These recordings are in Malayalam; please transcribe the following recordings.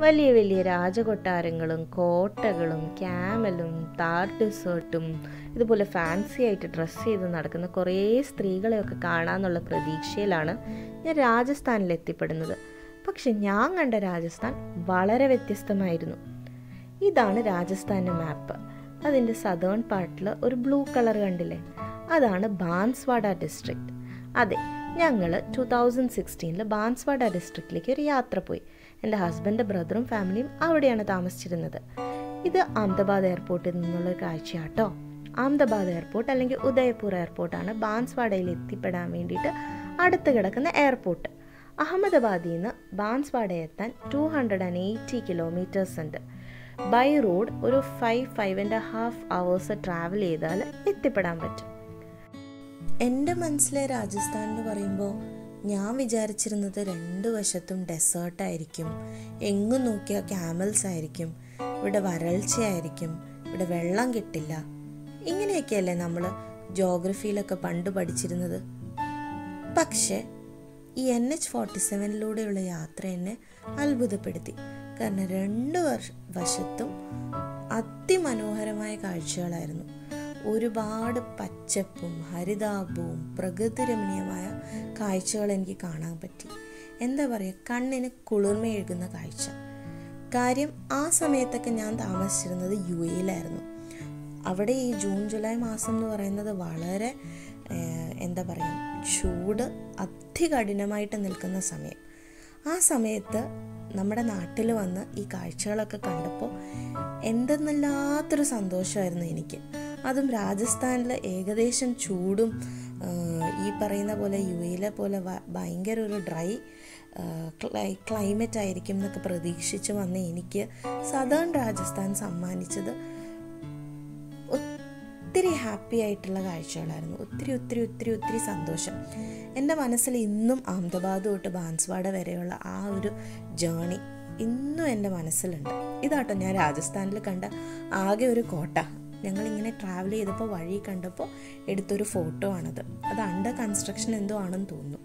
വലിയ വലിയ രാജകൊട്ടാരങ്ങളും കോട്ടകളും ക്യാമലും താർ ഇതുപോലെ ഫാൻസി ആയിട്ട് ഡ്രസ്സ് ചെയ്ത് നടക്കുന്ന കുറേ സ്ത്രീകളെയൊക്കെ കാണാമെന്നുള്ള പ്രതീക്ഷയിലാണ് ഞാൻ രാജസ്ഥാനിൽ എത്തിപ്പെടുന്നത്. പക്ഷെ ഞാൻ കണ്ട രാജസ്ഥാൻ വളരെ വ്യത്യസ്തമായിരുന്നു. ഇതാണ് രാജസ്ഥാന്റെ മാപ്പ്. അതിന്റെ സതേൺ പാർട്ടിൽ ഒരു ബ്ലൂ കളർ കണ്ടില്ലേ? അതാണ് ബാൻസ്വാഡ ഡിസ്ട്രിക്റ്റ് അതെ ഞങ്ങൾ ടു തൗസൻഡ് സിക്സ്റ്റീനിൽ ബാൻസ്വാഡ ഡിസ്ട്രിക്റ്റിലേക്ക് ഒരു യാത്ര പോയി. എന്റെ ഹസ്ബൻഡ് ബ്രദറും ഫാമിലിയും അവിടെയാണ് താമസിച്ചിരുന്നത്. ഇത് അഹമ്മദാബാദ് എയർപോർട്ടിൽ നിന്നുള്ള കാഴ്ചയാട്ടോ. അഹമ്മദാബാദ് എയർപോർട്ട് അല്ലെങ്കിൽ ഉദയപൂർ എയർപോർട്ടാണ് ബാൻസ്വാഡയിൽ എത്തിപ്പെടാൻ വേണ്ടിയിട്ട് അടുത്ത് കിടക്കുന്ന എയർപോർട്ട് അഹമ്മദാബാദിൽ നിന്ന് ബാൻസ്വാഡ എത്താൻ two hundred and eighty kilometres ഉണ്ട്. ബൈ റോഡ് ഒരു five five and half hours travel ചെയ്താൽ എത്തിപ്പെടാൻ പറ്റും. എന്റെ മനസ്സിലെ രാജസ്ഥാൻ എന്ന് പറയുമ്പോൾ ഞാൻ വിചാരിച്ചിരുന്നത് രണ്ട് വശത്തും ഡെസേർട്ടായിരിക്കും. എങ്ങു നോക്കിയാൽ ക്യാമൽസ് ആയിരിക്കും. ഇവിടെ വരൾച്ചയായിരിക്കും. ഇവിടെ വെള്ളം കിട്ടില്ല. ഇങ്ങനെയൊക്കെയല്ലേ നമ്മൾ ജോഗ്രഫിയിലൊക്കെ പണ്ട് പഠിച്ചിരുന്നത്? പക്ഷേ ഈ എൻ എച്ച് ഫോർട്ടി സെവനിലൂടെയുള്ള യാത്ര എന്നെ അത്ഭുതപ്പെടുത്തി. കാരണം രണ്ട് വർഷ വശത്തും അതിമനോഹരമായ കാഴ്ചകളായിരുന്നു. ഒരുപാട് പച്ചപ്പും ഹരിതാപവും പ്രകൃതിരമണീയമായ കാഴ്ചകൾ എനിക്ക് കാണാൻ പറ്റി. എന്താ പറയുക കണ്ണിന് കുളിർമയെഴുകുന്ന കാഴ്ച. കാര്യം ആ സമയത്തൊക്കെ ഞാൻ താമസിച്ചിരുന്നത് യു എയിലായിരുന്നു. അവിടെ ഈ ജൂൺ ജൂലൈ മാസം എന്ന് പറയുന്നത് വളരെ എന്താ പറയുക ചൂട് അതികഠിനമായിട്ട് നിൽക്കുന്ന സമയം. ആ സമയത്ത് നമ്മുടെ നാട്ടിൽ വന്ന് ഈ കാഴ്ചകളൊക്കെ കണ്ടപ്പോൾ എന്തെന്നില്ലാത്തൊരു സന്തോഷമായിരുന്നു എനിക്ക്. അതും രാജസ്ഥാനിലെ ഏകദേശം ചൂടും ഈ പറയുന്ന പോലെ യു എയിലെ പോലെ ഭയങ്കര ഒരു ഡ്രൈ ക്ലൈമറ്റ് ആയിരിക്കും എന്നൊക്കെ പ്രതീക്ഷിച്ച് വന്ന എനിക്ക് സദേൺ രാജസ്ഥാൻ സമ്മാനിച്ചത് ഒത്തിരി ഹാപ്പി ആയിട്ടുള്ള കാഴ്ചകളായിരുന്നു. ഒത്തിരി ഒത്തിരി ഒത്തിരി ഒത്തിരി സന്തോഷം. എന്റെ മനസ്സിൽ ഇന്നും അഹമ്മദാബാദ് തൊട്ട് ബാൻസ്വാഡ വരെയുള്ള ആ ഒരു ജേണി ഇന്നും എന്റെ മനസ്സിലുണ്ട്. ഇതാട്ടോ ഞാൻ രാജസ്ഥാനിൽ കണ്ട ആകെ ഒരു കോട്ട. ഞങ്ങളിങ്ങനെ ട്രാവൽ ചെയ്തപ്പോൾ വഴി കണ്ടപ്പോൾ എടുത്തൊരു ഫോട്ടോ ആണത്. അത് അണ്ടർ കൺസ്ട്രക്ഷൻ എന്തോ ആണെന്ന് തോന്നുന്നു.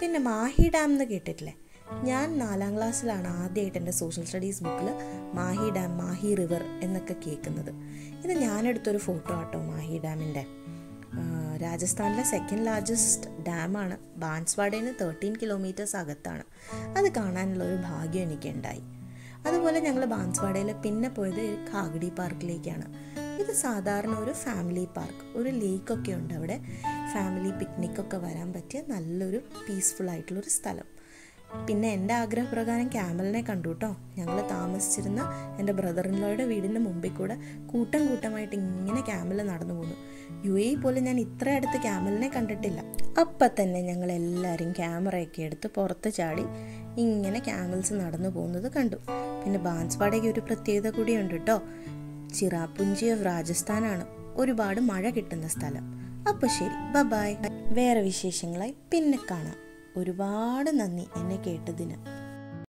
പിന്നെ മാഹി ഡാം എന്ന് കേട്ടിട്ടില്ലേ? ഞാൻ നാലാം ക്ലാസ്സിലാണ് ആദ്യമായിട്ട് എന്റെ സോഷ്യൽ സ്റ്റഡീസ് ബുക്കിൽ മാഹി ഡാം മാഹി റിവർ എന്നൊക്കെ കേൾക്കുന്നത് ഇത് ഞാനെടുത്തൊരു ഫോട്ടോ ആട്ടോ മാഹി ഡാമിന്റെ രാജസ്ഥാനിലെ സെക്കൻഡ് ലാർജസ്റ്റ് ഡാമാണ് ബാൻസ്വാഡയിൽ നിന്ന് തേർട്ടീൻ കിലോമീറ്റേഴ്സ് അകത്താണ്. അത് കാണാനുള്ള ഒരു ഭാഗ്യം എനിക്കുണ്ടായി. അതുപോലെ ഞങ്ങൾ ബാൻസ്വാഡയിൽ പിന്നെ പോയത് കാഗടി പാർക്കിലേക്കാണ് ഇത് സാധാരണ ഒരു ഫാമിലി പാർക്ക് ഒരു ലേക്കൊക്കെ ഉണ്ട് അവിടെ. ഫാമിലി പിക്നിക്കൊക്കെ വരാൻ പറ്റിയ നല്ലൊരു പീസ്ഫുൾ ആയിട്ടുള്ളൊരു സ്ഥലം. പിന്നെ എന്റെ ആഗ്രഹപ്രകാരം ക്യാമലിനെ കണ്ടു കേട്ടോ ഞങ്ങൾ താമസിച്ചിരുന്ന എന്റെ ബ്രദറിൻലോയുടെ വീടിന്റെ മുമ്പിൽ കൂടെ കൂട്ടം കൂട്ടമായിട്ട് ഇങ്ങനെ ക്യാമൽ നടന്നു പോന്നു. യു എ പോലും ഞാൻ ഇത്ര അടുത്ത് ക്യാമലിനെ കണ്ടിട്ടില്ല. അപ്പം തന്നെ ഞങ്ങൾ എല്ലാവരും ക്യാമറയൊക്കെ എടുത്ത് പുറത്ത് ചാടി ഇങ്ങനെ ക്യാമൽസ് നടന്നു പോകുന്നത് കണ്ടു. പിന്നെ ബാൻസ്വാടയ്ക്ക് ഒരു പ്രത്യേകത കൂടിയുണ്ട് കേട്ടോ ചിറാപുഞ്ചി ഓഫ് രാജസ്ഥാനാണ്. ഒരുപാട് മഴ കിട്ടുന്ന സ്ഥലം. അപ്പോൾ ശരി ബബായ്. ബായ് വേറെ വിശേഷങ്ങളായി പിന്നെ കാണാം. ഒരുപാട് നന്ദി എന്നെ കേട്ടതിന്.